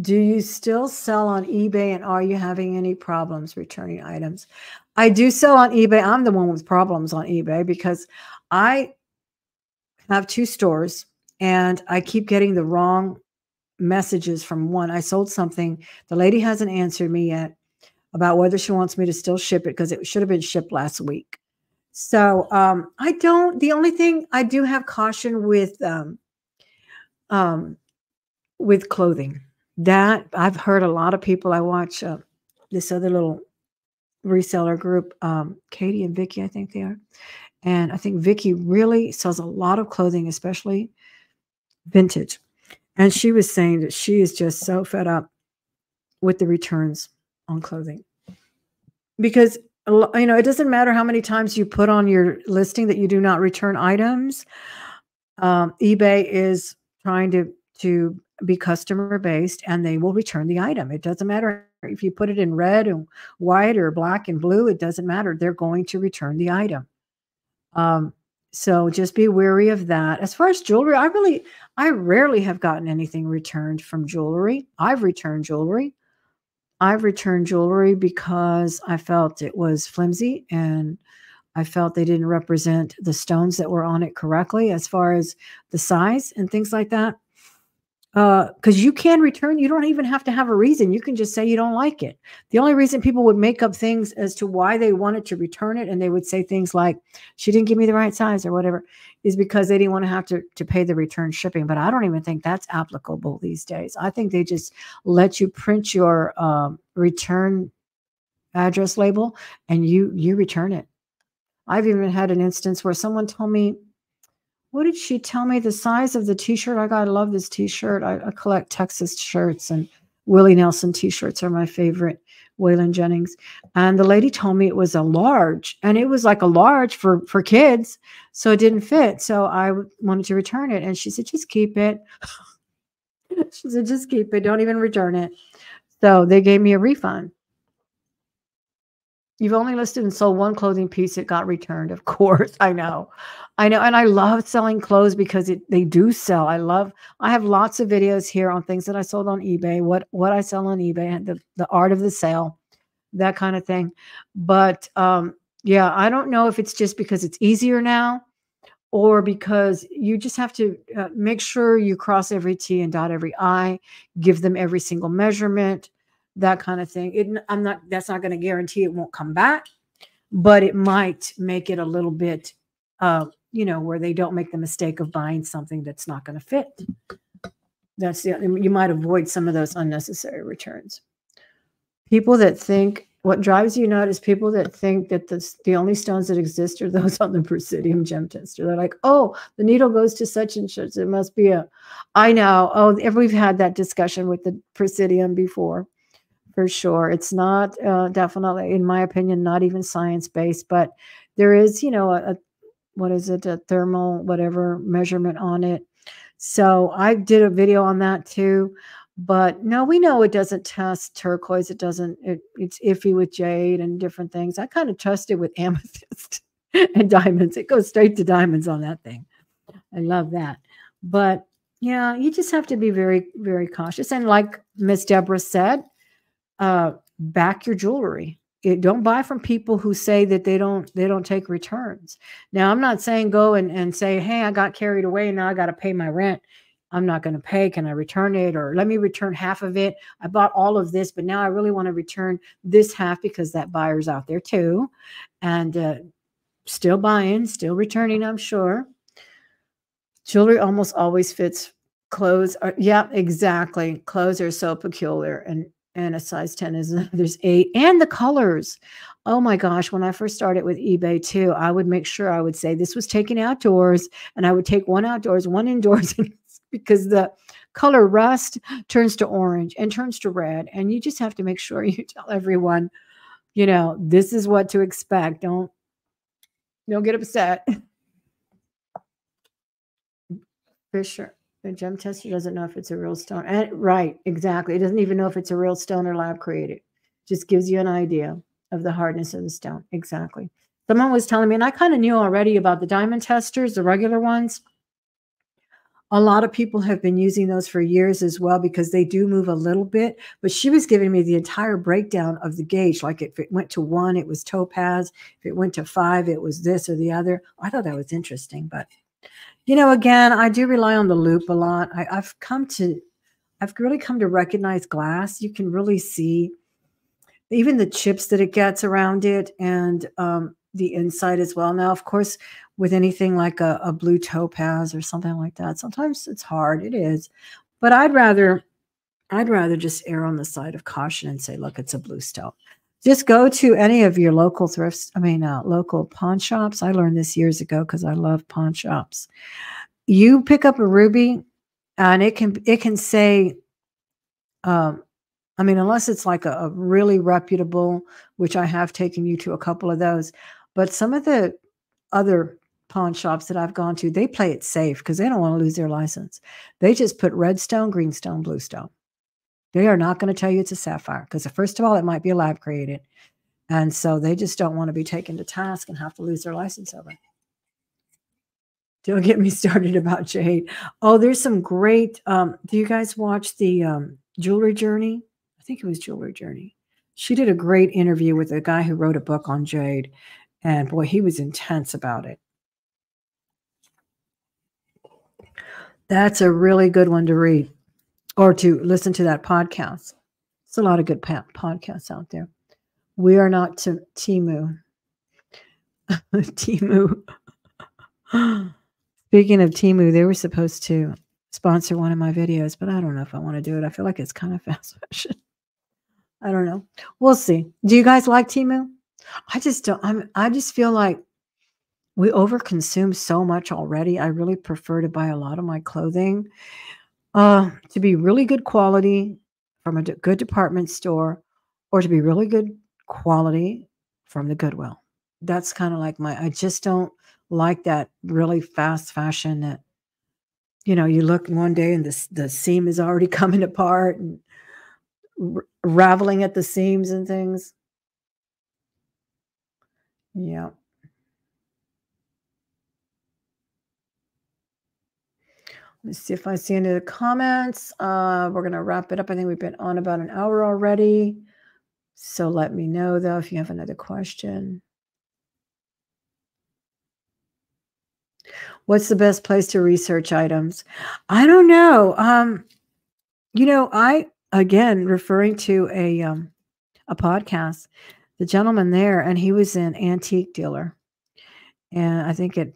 Do you still sell on eBay and are you having any problems returning items? I do sell on eBay. I'm the one with problems on eBay because I have two stores and I keep getting the wrong messages from one. I sold something. The lady hasn't answered me yet about whether she wants me to still ship it because it should have been shipped last week. So um, I don't. The only thing I do have caution with um, um, with clothing that I've heard a lot of people. I watch uh, this other little reseller group, um, Katie and Vicky, I think they are, and I think Vicky really sells a lot of clothing, especially vintage. And she was saying that she is just so fed up with the returns on clothing. Because you know it doesn't matter how many times you put on your listing that you do not return items um, ebay is trying to to be customer based and they will return the item. It doesn't matter if you put it in red and white or black and blue it doesn't matter. They're going to return the item. Um, so just be wary of that. As far as jewelry i really i rarely have gotten anything returned from jewelry. I've returned jewelry I've returned jewelry because I felt it was flimsy and I felt they didn't represent the stones that were on it correctly as far as the size and things like that because uh, you can return you don't even have to have a reason you can just say you don't like it. The only reason people would make up things as to why they wanted to return it and they would say things like she didn't give me the right size or whatever is because they didn't want to have to, to pay the return shipping but i don't even think that's applicable these days. I think they just let you print your um, return address label and you you return it. I've even had an instance where someone told me what did she tell me? The size of the t-shirt? I got i love this t-shirt. I, I, collect texas shirts and willie nelson t-shirts are my favorite waylon jennings. And the lady told me it was a large and it was like a large for for kids so it didn't fit. So i wanted to return it and she said just keep it. She said just keep it. Don't even return it. So they gave me a refund You've only listed and sold one clothing piece. It got returned. Of course, I know, I know, and I love selling clothes because it they do sell. I love. I have lots of videos here on things that I sold on eBay. What what I sell on eBay, the the art of the sale, that kind of thing. But um, yeah, I don't know if it's just because it's easier now, or because you just have to uh, make sure you cross every T and dot every I, give them every single measurement that kind of thing. It, I'm not, that's not going to guarantee it won't come back, but it might make it a little bit uh, you know, where they don't make the mistake of buying something that's not going to fit. That's the you might avoid some of those unnecessary returns. People that think what drives you nuts is people that think that the, the only stones that exist are those on the Presidium gem tester. They're like, oh, the needle goes to such and such. It must be a, I know. Oh, we've had that discussion with the Presidium before, for sure. It's not uh, definitely, in my opinion, not even science based, but there is, you know, a, a what is it, a thermal whatever measurement on it. So I did a video on that too. But no, we know it doesn't test turquoise. It doesn't, it, it's iffy with jade and different things. I kind of trust it with amethyst and diamonds. It goes straight to diamonds on that thing. I love that. But yeah, you just have to be very, very cautious. And like Miss Deborah said, uh, back your jewelry. It, don't buy from people who say that they don't they don't take returns. Now, I'm not saying go and, and say, hey, I got carried away and now I got to pay my rent. I'm not going to pay. Can I return it? Or let me return half of it. I bought all of this, but now I really want to return this half because that buyer's out there too. And uh, still buying, still returning, I'm sure. Jewelry almost always fits clothes. Are, yeah, exactly. Clothes are so peculiar. And and a size 10 is there's eight and the colors oh my gosh when i first started with ebay too i would make sure i would say this was taken outdoors and i would take one outdoors one indoors because the color rust turns to orange and turns to red. And you just have to make sure you tell everyone, you know, this is what to expect. Don't don't get upset. Fisher, the gem tester doesn't know if it's a real stone. And right, exactly. It doesn't even know if it's a real stone or lab created. Just gives you an idea of the hardness of the stone. Exactly. Someone was telling me, and I kind of knew already about the diamond testers, the regular ones a lot of people have been using those for years as well because they do move a little bit. But she was giving me the entire breakdown of the gauge. Like if it went to one, it was topaz. If it went to five, it was this or the other. I thought that was interesting. But, you know, again, I do rely on the loupe a lot. I, I've come to, I've really come to recognize glass. You can really see even the chips that it gets around it and um, the inside as well. Now, of course, with anything like a, a blue topaz or something like that. Sometimes it's hard. It is. But I'd rather I'd rather just err on the side of caution and say, look, it's a blue stone. Just go to any of your local thrifts, I mean, uh, local pawn shops. I learned this years ago because I love pawn shops. You pick up a ruby and it can it can say um, I mean, unless it's like a, a, really reputable, which I have taken you to a couple of those, but some of the other pawn shops that I've gone to, they play it safe because they don't want to lose their license. They just put red stone, green stone, blue stone. They are not going to tell you it's a sapphire because, first of all, it might be a lab created. And so they just don't want to be taken to task and have to lose their license over. Don't get me started about jade. Oh, there's some great. Um, do you guys watch the um, Jewelry Journey? I think it was Jewelry Journey. She did a great interview with a guy who wrote a book on jade. And boy, he was intense about it. That's a really good one to read or to listen to that podcast. It's a lot of good podcasts out there. We are not t- Temu. Temu. Speaking of Temu, they were supposed to sponsor one of my videos, but I don't know if I want to do it. I feel like it's kind of fast fashion. I don't know. We'll see. Do you guys like Temu? I just don't. I'm. I just feel like we overconsume so much already. I really prefer to buy a lot of my clothing uh, to be really good quality from a good department store or to be really good quality from the Goodwill. That's kind of like my, I just don't like that really fast fashion that, you know, you look one day and the, the seam is already coming apart and raveling at the seams and things. Yeah. Let's see if I see any of the comments. Uh, we're going to wrap it up. I think we've been on about an hour already. So let me know, though, if you have another question. What's the best place to research items? I don't know. Um, you know, I again referring to a um, a podcast, the gentleman there, and he was an antique dealer, and I think it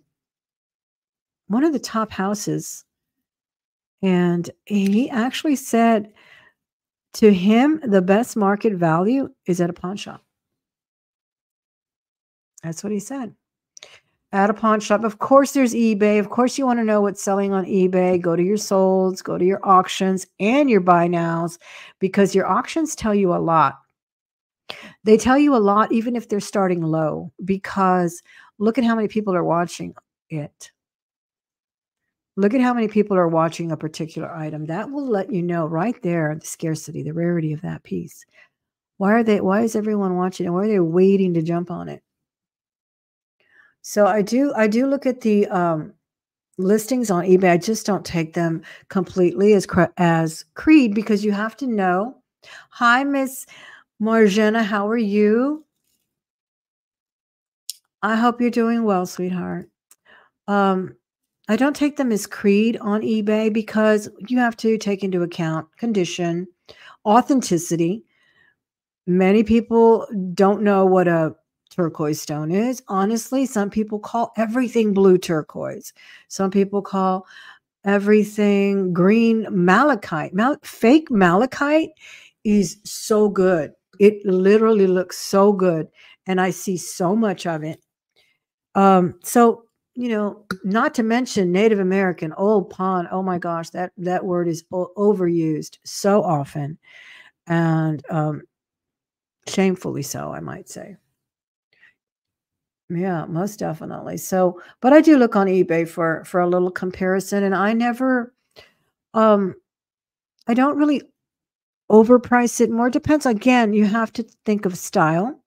one of the top houses. And he actually said to him, the best market value is at a pawn shop. That's what he said. At a pawn shop. Of course, there's eBay. Of course, you want to know what's selling on eBay. Go to your solds, go to your auctions and your buy nows because your auctions tell you a lot. They tell you a lot, even if they're starting low, because look at how many people are watching it. Look at how many people are watching a particular item. That will let you know right there the scarcity, the rarity of that piece. Why are they why is everyone watching it? Why are they waiting to jump on it? So I do I do look at the um, listings on eBay. I just don't take them completely as as creed because you have to know. Hi, Miss Marjana, how are you? I hope you're doing well, sweetheart. Um, I don't take them as creed on eBay because you have to take into account condition, authenticity. Many people don't know what a turquoise stone is. Honestly, some people call everything blue turquoise. Some people call everything green malachite. Mal- fake malachite is so good. It literally looks so good. And I see so much of it. Um, so, you know, not to mention Native American, old pawn. Oh my gosh, that, that word is overused so often. And um, shamefully so, I might say. Yeah, most definitely. So, but I do look on eBay for for a little comparison and I never um I don't really overprice it. More depends again, you have to think of style.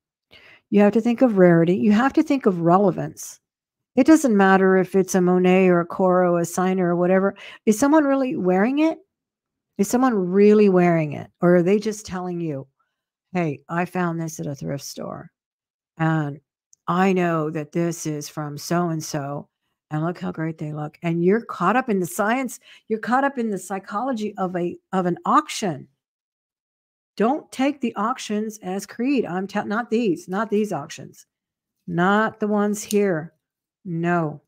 You have to think of rarity. You have to think of relevance. It doesn't matter if it's a Monet or a Coro, a signer or whatever. Is someone really wearing it? Is someone really wearing it? Or are they just telling you, hey, I found this at a thrift store and I know that this is from so and so, and look how great they look. And you're caught up in the science, you're caught up in the psychology of a of an auction. Don't take the auctions as creed. I'm not these, not these auctions, not the ones here. No.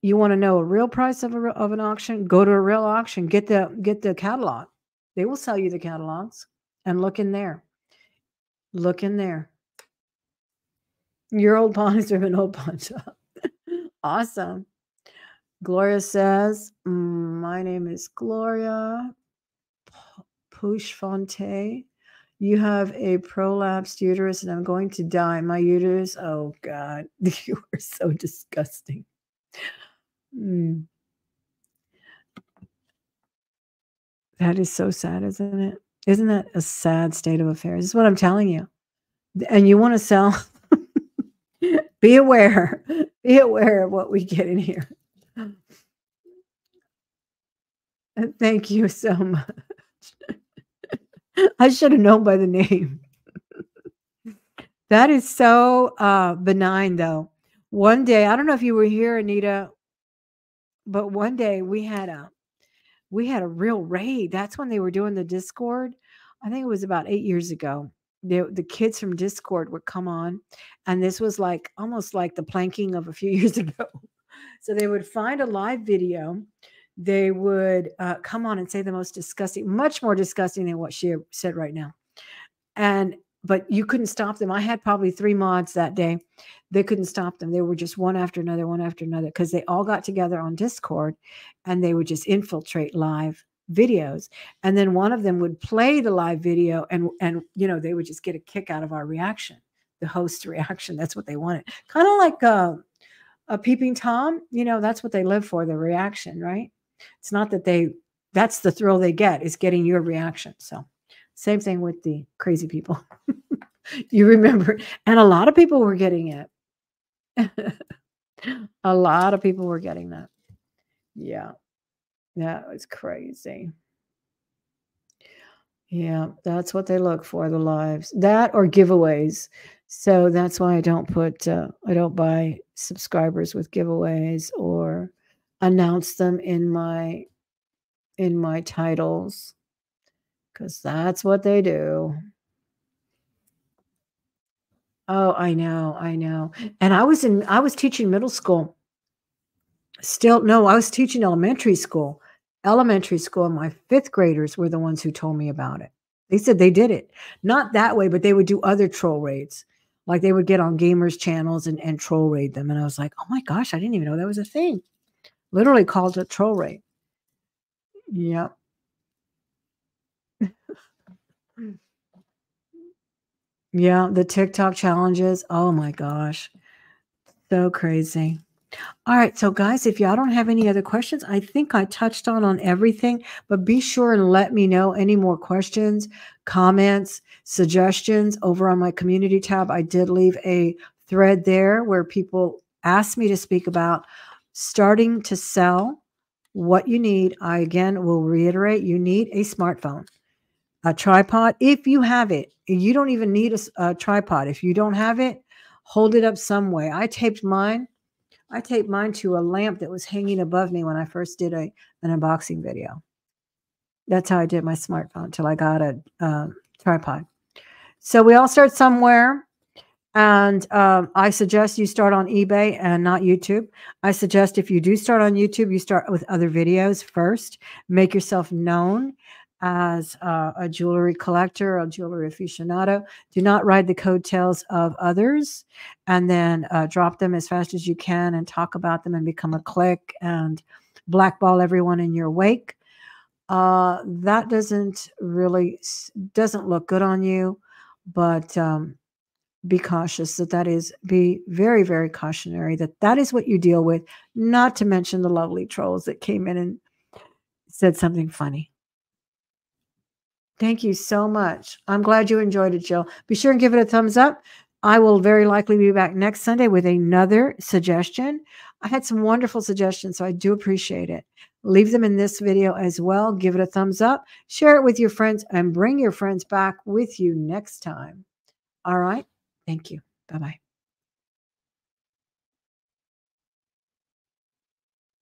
You want to know a real price of a of an auction? Go to a real auction. Get the get the catalog. They will sell you the catalogs and look in there. Look in there. Your old is from an old pawn awesome. Gloria says, mm, My name is Gloria Pushfonte. You have a prolapsed uterus and I'm going to die. My uterus, oh God, you are so disgusting. Mm. That is so sad, isn't it? Isn't that a sad state of affairs? This is what I'm telling you. And you want to sell be aware. Be aware of what we get in here. Thank you so much. I should have known by the name. that is so uh, benign, though. One day, I don't know if you were here, Anita, but one day we had a we had a real raid. That's when they were doing the Discord. I think it was about eight years ago the, the kids from Discord would come on, and this was like almost like the planking of a few years ago. So they would find a live video. They would uh, come on and say the most disgusting, much more disgusting than what she said right now. And but you couldn't stop them. I had probably three mods that day. They couldn't stop them. They were just one after another, one after another, because they all got together on Discord and they would just infiltrate live videos and then one of them would play the live video and and you know they would just get a kick out of our reaction the host reaction that's what they wanted kind of like uh, a peeping tom you know that's what they live for the reaction right it's not that they that's the thrill they get is getting your reaction so same thing with the crazy people you remember and a lot of people were getting it a lot of people were getting that yeah that was crazy. Yeah, that's what they look for the lives. That or giveaways. So that's why I don't put uh, I don't buy subscribers with giveaways or announce them in my in my titles cuz that's what they do. Mm-hmm. Oh, I know, I know. And I was in I was teaching middle school Still, no, I was teaching elementary school. Elementary school, and my fifth graders were the ones who told me about it. They said they did it. Not that way, but they would do other troll raids. Like they would get on gamers' channels and, and troll raid them. And I was like, oh my gosh, I didn't even know that was a thing. Literally called a troll raid. Yep. yeah, the TikTok challenges. Oh my gosh. So crazy. All right, so guys, if y'all don't have any other questions, I think I touched on on everything, but be sure and let me know any more questions, comments, suggestions over on my community tab. I did leave a thread there where people asked me to speak about starting to sell what you need. I again will reiterate, you need a smartphone, a tripod if you have it. You don't even need a, a tripod. If you don't have it, hold it up some way. I taped mine I taped mine to a lamp that was hanging above me when I first did a an unboxing video. That's how I did my smartphone until I got a um, tripod. So we all start somewhere. And um, I suggest you start on eBay and not YouTube. I suggest if you do start on YouTube, you start with other videos first. Make yourself known as uh, a jewelry collector, a jewelry aficionado. Do not ride the coattails of others and then uh, drop them as fast as you can and talk about them and become a clique and blackball everyone in your wake. Uh, that doesn't really doesn't look good on you, but um, be cautious that that is be very very cautionary that that is what you deal with. Not to mention the lovely trolls that came in and said something funny. Thank you so much. I'm glad you enjoyed it, Jill. Be sure and give it a thumbs up. I will very likely be back next Sunday with another suggestion. I had some wonderful suggestions, so I do appreciate it. Leave them in this video as well. Give it a thumbs up, share it with your friends, and bring your friends back with you next time. All right. Thank you. Bye bye.